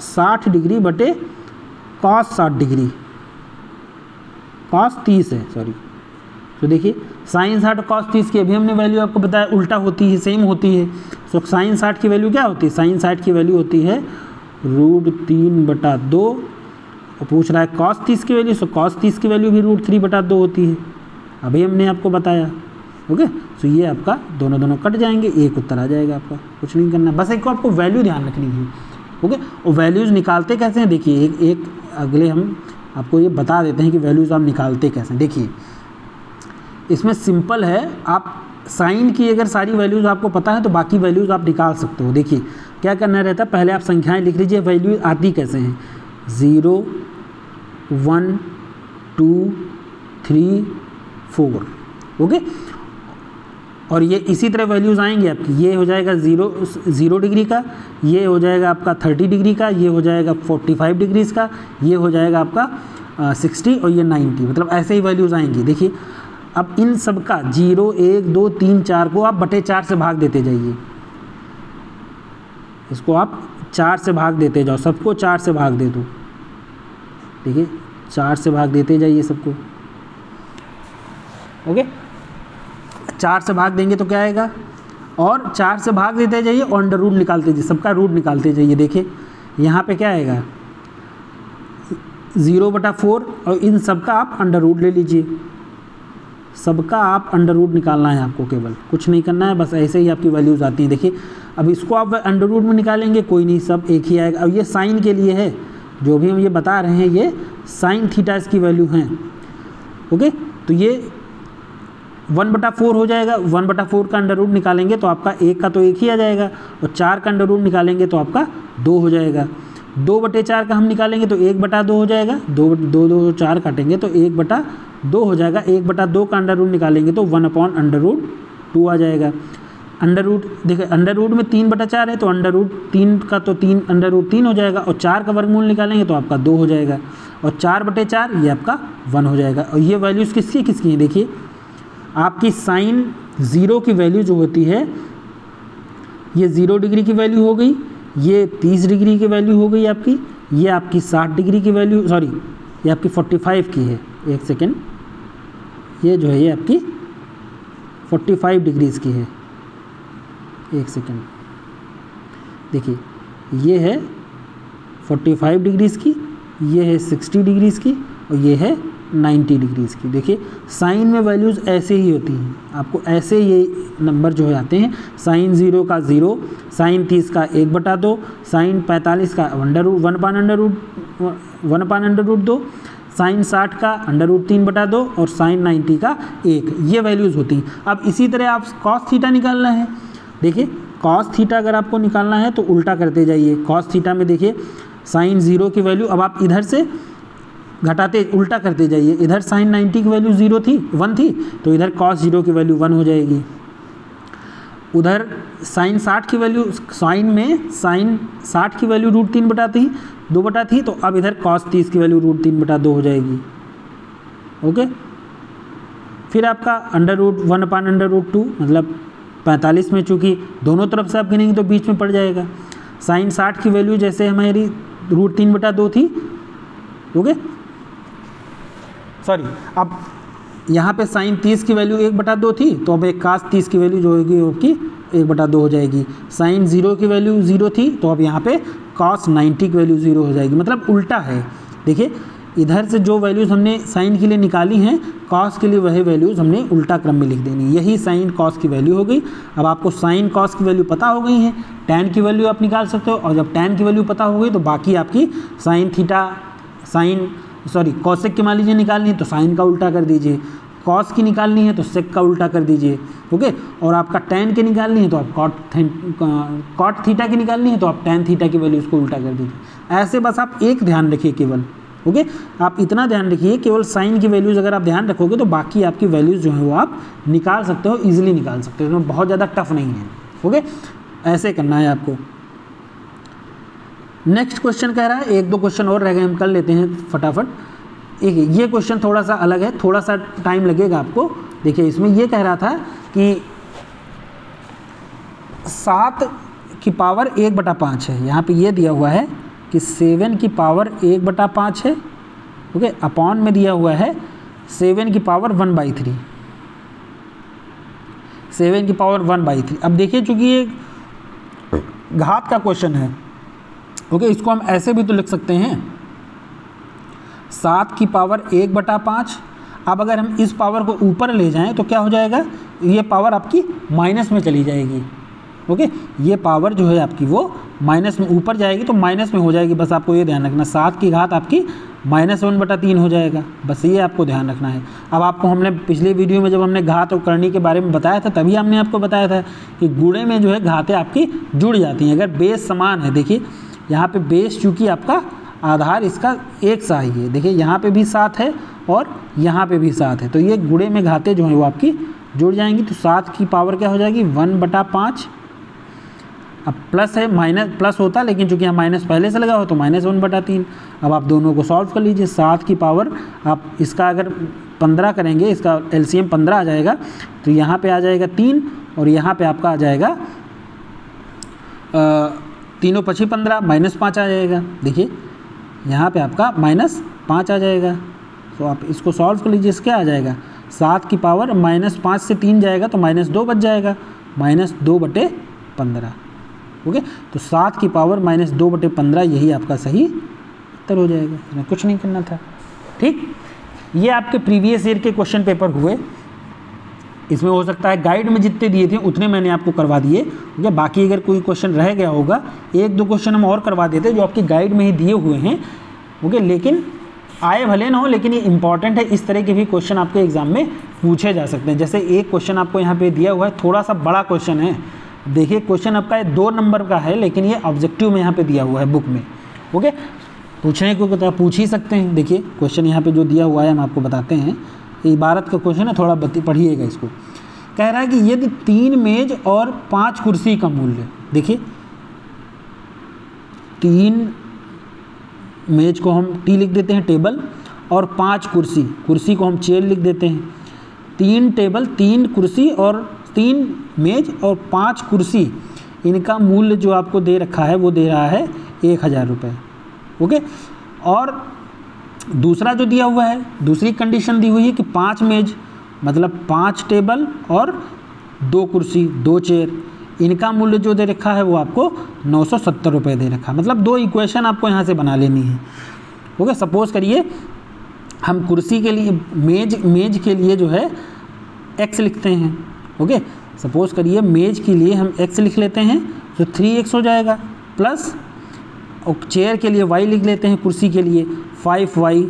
Speaker 1: साठ डिग्री बटे कॉस साठ डिग्री। कॉस तीस है सॉरी तो देखिए साइन साठ कॉस तीस की, अभी हमने वैल्यू आपको बताया, उल्टा होती है सेम होती है। सो साइन साठ की वैल्यू क्या होती है? साइन साठ की वैल्यू होती है रूट तीन बटा दो, और पूछ रहा है कॉस तीस की वैल्यू सो कॉस तीस की वैल्यू भी रूट थ्री बटा दो होती है। अभी हमने आपको बताया ओके सो ये आपका दोनों दोनों कट जाएँगे, एक उत्तर आ जाएगा आपका, कुछ नहीं करना। बस एक आपको वैल्यू ध्यान रखनी है ओके और वैल्यूज़ निकालते कैसे हैं? देखिए, एक एक, अगले हम आपको ये बता देते हैं कि वैल्यूज़ आप निकालते कैसे हैं। देखिए इसमें सिंपल है। आप साइन की अगर सारी वैल्यूज़ आपको पता है तो बाकी वैल्यूज़ आप निकाल सकते हो। देखिए, क्या करना रहता है? पहले आप संख्याएँ लिख लीजिए। वैल्यू आती कैसे हैं? Zero one two three four okay और ये इसी तरह वैल्यूज़ आएँगे आपकी। ये हो जाएगा ज़ीरो ज़ीरो डिग्री का, ये हो जाएगा आपका थर्टी डिग्री का, ये हो जाएगा फोर्टी फाइव डिग्रीज़ का, ये हो जाएगा आपका सिक्सटी और ये नाइन्टी मतलब ऐसे ही वैल्यूज़ आएँगी। देखिए अब इन सब का ज़ीरो, एक, दो, तीन, चार को आप बटे चार से भाग देते जाइए। इसको आप चार से भाग देते जाओ, सबको चार से भाग दे दो। ठीक है? चार से भाग देते जाइए सबको। ओके? चार से भाग देंगे तो क्या आएगा? और चार से भाग देते जाइए और अंडर रूट निकालते जाइए, सबका रूट निकालते जाइए, देखिए। यहाँ पे क्या आएगा? ज़ीरो बटा फोर और इन सबका आप अंडर रूट ले लीजिए। सबका आप अंडर रूट निकालना है आपको केवल। कुछ नहीं करना है, बस ऐसे ही आपकी वैल्यूज़ आती हैं। देखिए, अब इसको आप अंडर रूट में निकालेंगे, कोई नहीं, सब एक ही आएगा। अब ये साइन के लिए है, जो भी हम ये बता रहे हैं, ये साइन थीटा इसकी वैल्यू हैं। ओके तो ये वन बटा फोर हो जाएगा। वन बटा फोर का अंडर रूट निकालेंगे तो आपका एक का तो एक ही आ जाएगा। और चार का अंडर रूट निकालेंगे तो आपका दो हो जाएगा। दो बटे चार का हम निकालेंगे तो एक बटा दो हो जाएगा। दो दो दो चार काटेंगे तो एक बटा दो हो जाएगा, एक बटा दो का अंडर रूट निकालेंगे तो one upon under root two आ जाएगा। अंडर रूट, देखिए, अंडर रूट में तीन बटा चार है तो अंडर रूट तीन का तो तीन, अंडर रूट तीन हो जाएगा और चार का वर्गमूल निकालेंगे तो आपका दो हो जाएगा। और चार बटे चार, ये आपका वन हो जाएगा। और ये वैल्यूज़ किसकी किसकी हैं? देखिए, आपकी साइन ज़ीरो की वैल्यू जो होती है, ये ज़ीरो डिग्री की वैल्यू हो गई, ये तीस डिग्री की वैल्यू हो गई आपकी, ये आपकी साठ डिग्री की वैल्यू, सॉरी, ये आपकी फोर्टी फाइव की है। एक सेकेंड। ये जो है, ये आपकी फोर्टी फाइव डिग्रीज़ की है। एक सेकेंड। देखिए, ये है फोर्टी फाइव डिग्रीज़ की, ये है सिक्सटी डिग्रीज़ की और ये है 90 डिग्रीज़ की। देखिए, साइन में वैल्यूज़ ऐसे ही होती हैं। आपको ऐसे ये नंबर जो है आते हैं। साइन ज़ीरो का ज़ीरो साइन तीस का एक बटा दो, साइन पैंतालीस का under one upon under root one upon under root दो साइन साठ का अंडर रूट तीन बटा दो और साइन नाइन्टी का एक। ये वैल्यूज़ होती हैं। अब इसी तरह आप कॉस थीटा निकालना है। देखिए कॉस थीटा अगर आपको निकालना है तो उल्टा करते जाइए। कॉस थीटा में देखिए, साइन ज़ीरो की वैल्यू अब आप इधर से घटाते, उल्टा करते जाइए। इधर साइन 90 की वैल्यू ज़ीरो थी, वन थी तो इधर कॉस ज़ीरो की वैल्यू वन हो जाएगी। उधर साइन साठ की वैल्यू साइन में साइन साठ की वैल्यू रूट तीन बटा थी दो बटा थी तो अब इधर कॉस तीस की वैल्यू रूट तीन बटा दो हो जाएगी। ओके फिर आपका under root one upon under root two मतलब पैंतालीस में चूँकि दोनों तरफ़ से आप गिनेंगे तो बीच में पड़ जाएगा। साइन साठ की वैल्यू जैसे हमारी रूट तीन बटा दो थी। ओके सॉरी अब यहाँ पे साइन तीस की वैल्यू एक बटा दो थी तो अब एक कास तीस की वैल्यू जो होगी आपकी एक बटा दो हो जाएगी। साइन ज़ीरो की वैल्यू ज़ीरो थी तो अब यहाँ पे कॉस नाइन्टी की वैल्यू ज़ीरो हो जाएगी। मतलब उल्टा है। देखिए, इधर से जो वैल्यूज़ हमने साइन के लिए निकाली हैं कॉस के लिए वही वैल्यूज़ हमने उल्टा क्रम में लिख देनी। यही साइन कॉस की वैल्यू हो गई अब आपको साइन कॉस की वैल्यू पता हो गई है। टेन की वैल्यू आप निकाल सकते हो, और जब टेन की वैल्यू पता हो गई तो बाकी आपकी sine theta, sine sorry cosec की मान लीजिए निकालनी है तो साइन का उल्टा कर दीजिए। कॉस की निकालनी है तो सेक का उल्टा कर दीजिए। ओके? और आपका टेन की निकालनी है तो आप कॉट कॉट थीटा की निकालनी है तो आप टेन थीटा की वैल्यू उसको उल्टा कर दीजिए। ऐसे बस आप एक ध्यान रखिए केवल। ओके? आप इतना ध्यान रखिए केवल साइन की वैल्यूज़ अगर आप ध्यान रखोगे तो बाकी आपकी वैल्यूज़ जो है वो आप निकाल सकते हो ईजिली निकाल सकते हो। इसमें बहुत ज़्यादा टफ नहीं है। ओके? ऐसे करना है आपको। नेक्स्ट क्वेश्चन कह रहा है, एक दो क्वेश्चन और रह गए, हम कर लेते हैं फटाफट। एक, ये क्वेश्चन थोड़ा सा अलग है, थोड़ा सा टाइम लगेगा आपको। देखिए, इसमें ये कह रहा था कि सात की पावर एक बटा पाँच है। यहाँ पे ये दिया हुआ है कि सेवन की पावर एक बटा पाँच है। ओके अपॉन में दिया हुआ है सेवन की power one by three seven की पावर वन बाई थ्री अब देखिए, चूँकि ये घात का क्वेश्चन है ओके, इसको हम ऐसे भी तो लिख सकते हैं। सात की पावर एक बटा पाँच। अब अगर हम इस पावर को ऊपर ले जाएँ तो क्या हो जाएगा? ये पावर आपकी माइनस में चली जाएगी। ओके, ये पावर जो है आपकी वो माइनस में ऊपर जाएगी तो माइनस में हो जाएगी। बस आपको ये ध्यान रखना, सात की घात आपकी माइनस वन बटा तीन हो जाएगा। बस ये आपको ध्यान रखना है। अब आपको हमने पिछले वीडियो में जब हमने घात और करनी के बारे में बताया था, तभी हमने आपको बताया था कि गुड़े में जो है घातें आपकी जुड़ जाती हैं। अगर बेस समान है, देखिए यहाँ पे बेस चूँकि आपका आधार इसका एक सा ही है। देखिए यहाँ पे भी सात है और यहाँ पे भी सात है। तो ये गुड़े में घाते जो हैं वो आपकी जुड़ जाएँगी तो सात की पावर क्या हो जाएगी? वन बटा पाँच। अब प्लस है माइनस प्लस होता लेकिन चूँकि यहाँ माइनस पहले से लगा हो तो माइनस वन बटा तीन। अब आप दोनों को सॉल्व कर लीजिए सात की पावर। आप इसका अगर पंद्रह करेंगे इसका एलसीएम पंद्रह आ जाएगा तो यहाँ पे आ जाएगा तीन और यहाँ पे आपका आ जाएगा आ, तीनों पची पंद्रह माइनस पाँच आ जाएगा। देखिए, यहाँ पे आपका माइनस पाँच आ जाएगा। तो आप इसको सॉल्व कर लीजिए, इसका आ जाएगा। सात की पावर माइनस पाँच से तीन जाएगा तो माइनस दो बच जाएगा। माइनस दो बटे पंद्रह। ओके तो सात की पावर माइनस दो बटे पंद्रह, यही आपका सही उत्तर हो जाएगा। कुछ नहीं करना था। ठीक? ये आपके प्रीवियस ईयर के क्वेश्चन पेपर हुए। इसमें हो सकता है गाइड में जितने दिए थे, उतने मैंने आपको करवा दिए। ओके बाकी अगर कोई क्वेश्चन रह गया होगा, एक दो क्वेश्चन हम और करवा देते जो आपकी गाइड में ही दिए हुए हैं। ओके लेकिन आए भले ना हो, लेकिन ये इंपॉर्टेंट है, इस तरह के भी क्वेश्चन आपके एग्ज़ाम में पूछे जा सकते हैं। जैसे एक क्वेश्चन आपको यहाँ पे दिया हुआ है थोड़ा सा बड़ा क्वेश्चन है। देखिए क्वेश्चन आपका दो नंबर का है, लेकिन ये ऑब्जेक्टिव में यहाँ पे दिया हुआ है बुक में। ओके पूछने को तो पूछ ही सकते हैं। देखिए क्वेश्चन यहाँ पे जो दिया हुआ है, हम आपको बताते हैं। इबारत का क्वेश्चन है, थोड़ा पढ़िएगा इसको। कह रहा है कि यदि तीन मेज और पाँच कुर्सी का मूल्य, देखिए, तीन मेज को हम टी लिख देते हैं, टेबल, और पाँच कुर्सी कुर्सी को हम चेयर लिख देते हैं। तीन टेबल, तीन कुर्सी और तीन मेज और पाँच कुर्सी, इनका मूल्य जो आपको दे रखा है, वो दे रहा है एक हज़ार रुपये ओके? और दूसरा जो दिया हुआ है, दूसरी कंडीशन दी हुई है कि पाँच मेज मतलब पाँच टेबल और दो कुर्सी, दो चेयर इनका मूल्य जो दे रखा है वो आपको नौ सौ सत्तर रुपये दे रखा है। मतलब दो इक्वेशन आपको यहाँ से बना लेनी है। ओके सपोज़ करिए, हम कुर्सी के लिए, मेज मेज के लिए जो है एक्स लिखते हैं। ओके सपोज़ करिए, मेज के लिए हम एक्स लिख लेते हैं तो थ्री एक्स हो जाएगा प्लस और चेयर के लिए वाई लिख लेते हैं, कुर्सी के लिए फाइव वाई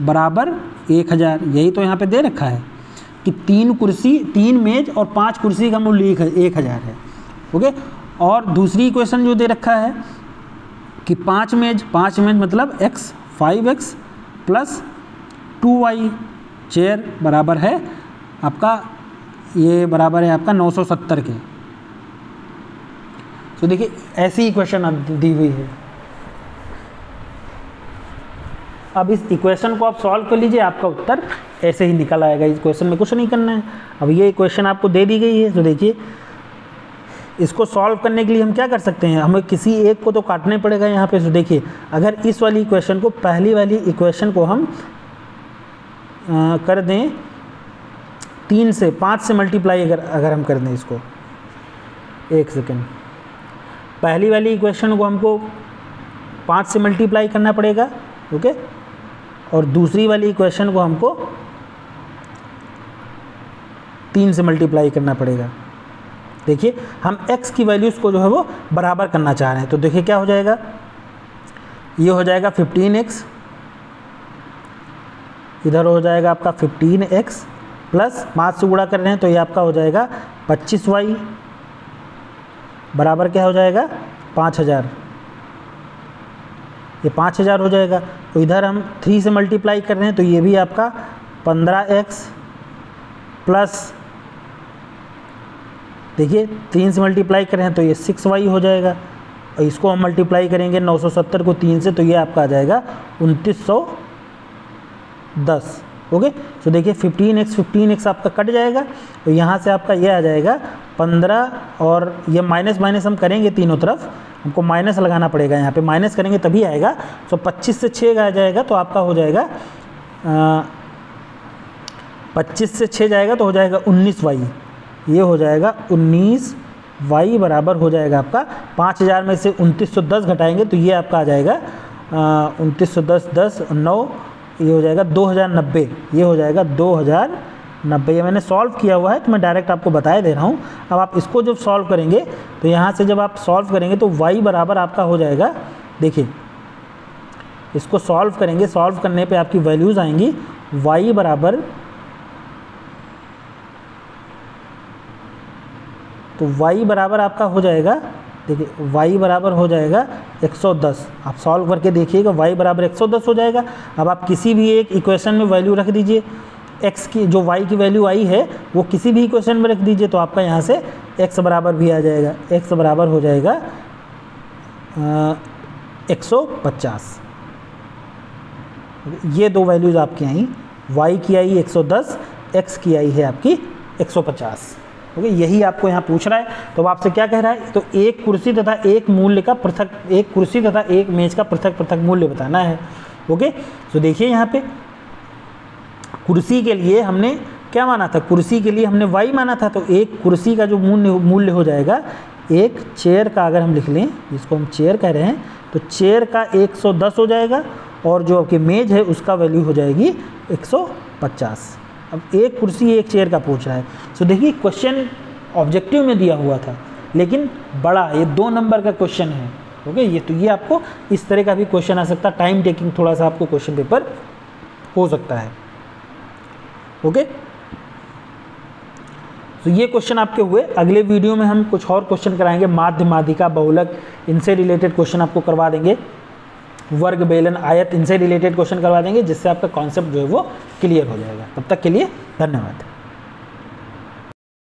Speaker 1: बराबर एक हज़ार। यही तो यहाँ पे दे रखा है कि तीन कुर्सी, तीन मेज और पाँच कुर्सी का मूल्य एक हज़ार है। ओके? और दूसरी इक्वेशन जो दे रखा है कि पाँच मेज पाँच मेज मतलब x five x plus two y chair बराबर है आपका, ये बराबर है आपका 970 के। तो देखिए ऐसी इक्वेशन अब दी हुई है। अब इस इक्वेशन को आप सॉल्व कर लीजिए आपका उत्तर ऐसे ही निकल आएगा। इस क्वेश्चन में कुछ नहीं करना है। अब ये इक्वेशन आपको दे दी गई है। तो देखिए इसको सॉल्व करने के लिए हम क्या कर सकते हैं? हमें किसी एक को तो काटने पड़ेगा यहाँ पे। तो देखिए अगर इस वाली इक्वेशन को पहली वाली इक्वेशन को हम आ, कर दें तीन से पाँच से मल्टीप्लाई अगर अगर हम कर दें इसको। एक सेकेंड पहली वाली इक्वेशन को हमको पाँच से मल्टीप्लाई करना पड़ेगा ओके और दूसरी वाली इक्वेशन को हमको तीन से मल्टीप्लाई करना पड़ेगा। देखिए, हम x की वैल्यूज़ को जो है वो बराबर करना चाह रहे हैं तो देखिए क्या हो जाएगा? ये हो जाएगा 15x इधर हो जाएगा आपका 15x प्लस पाँच से गुणा कर रहे हैं तो ये आपका हो जाएगा 25y बराबर क्या हो जाएगा? पाँच हज़ार। ये पाँच हज़ार हो जाएगा। तो इधर हम थ्री से मल्टीप्लाई कर रहे हैं तो ये भी आपका पंद्रह एक्स प्लस, देखिए, तीन से मल्टीप्लाई कर रहे हैं तो ये सिक्स वाई हो जाएगा। और इसको हम मल्टीप्लाई करेंगे नौ सौ सत्तर को तीन से तो ये आपका आ जाएगा उनतीस सौ दस। ओके? तो देखिए फिफ्टीन एक्स फिफ्टीन एक्स आपका कट जाएगा तो यहाँ से आपका ये आ जाएगा, पंद्रह, और ये माइनस माइनस हम करेंगे तीनों तरफ़, हमको माइनस लगाना पड़ेगा यहाँ पे, माइनस करेंगे तभी आएगा तो 25 से 6 आ जाएगा तो आपका हो जाएगा पच्चीस से 6 जाएगा तो हो जाएगा 19 वाई ये हो जाएगा 19 वाई बराबर हो जाएगा आपका 5000 में से 2910 घटाएँगे तो ये आपका आ जाएगा उनतीस सौ दस दस, नौ ये हो जाएगा दो हज़ार नब्बे। ये हो जाएगा दो हज़ार नब्बे। ये मैंने सॉल्व किया हुआ है तो मैं डायरेक्ट आपको बताया दे रहा हूँ। अब आप इसको जब सॉल्व करेंगे तो यहाँ से जब आप सॉल्व करेंगे तो वाई बराबर आपका हो जाएगा। देखिए, इसको सॉल्व करेंगे सॉल्व करने पे आपकी वैल्यूज़ आएँगी। वाई बराबर तो y बराबर आपका हो जाएगा देखिए, y बराबर हो जाएगा 110 आप सॉल्व करके देखिएगा, y बराबर 110 हो जाएगा। अब आप किसी भी एक इक्वेशन में वैल्यू रख दीजिए। x की, जो y की वैल्यू आई है, वो किसी भी इक्वेशन में रख दीजिए तो आपका यहाँ से x बराबर भी आ जाएगा। x बराबर हो जाएगा एक सौ पचास। ये दो वैल्यूज़ आपकी आई। y की आई 110 x की आई है आपकी 150 ओके, यही आपको यहाँ पूछ रहा है। तो आपसे क्या कह रहा है? तो एक कुर्सी तथा एक मूल्य का पृथक, एक कुर्सी तथा एक मेज का पृथक पृथक मूल्य बताना है। ओके तो देखिए यहाँ पे, कुर्सी के लिए हमने क्या माना था? कुर्सी के लिए हमने वाई माना था तो एक कुर्सी का जो मूल्य मूल्य हो जाएगा, एक चेयर का अगर हम लिख लें, जिसको हम चेयर कह रहे हैं तो चेयर का 110 हो जाएगा, और जो आपकी मेज है, उसका वैल्यू हो जाएगी 150 अब एक कुर्सी, एक चेयर का पूछ रहा है। सो देखिए क्वेश्चन ऑब्जेक्टिव में दिया हुआ था, लेकिन बड़ा, ये दो नंबर का क्वेश्चन है ओके ये तो ये आपको इस तरह का भी क्वेश्चन आ सकता है टाइम टेकिंग थोड़ा सा आपको क्वेश्चन पेपर हो सकता है ओके तो ये क्वेश्चन आपके हुए। अगले वीडियो में हम कुछ और क्वेश्चन कराएँगे। माध्य माधिका बहुलक, इनसे रिलेटेड क्वेश्चन आपको करवा देंगे। वर्ग, बेलन, आयत, इनसे रिलेटेड क्वेश्चन करवा देंगे, जिससे आपका कॉन्सेप्ट जो है वो क्लियर हो जाएगा। तब तक के लिए धन्यवाद।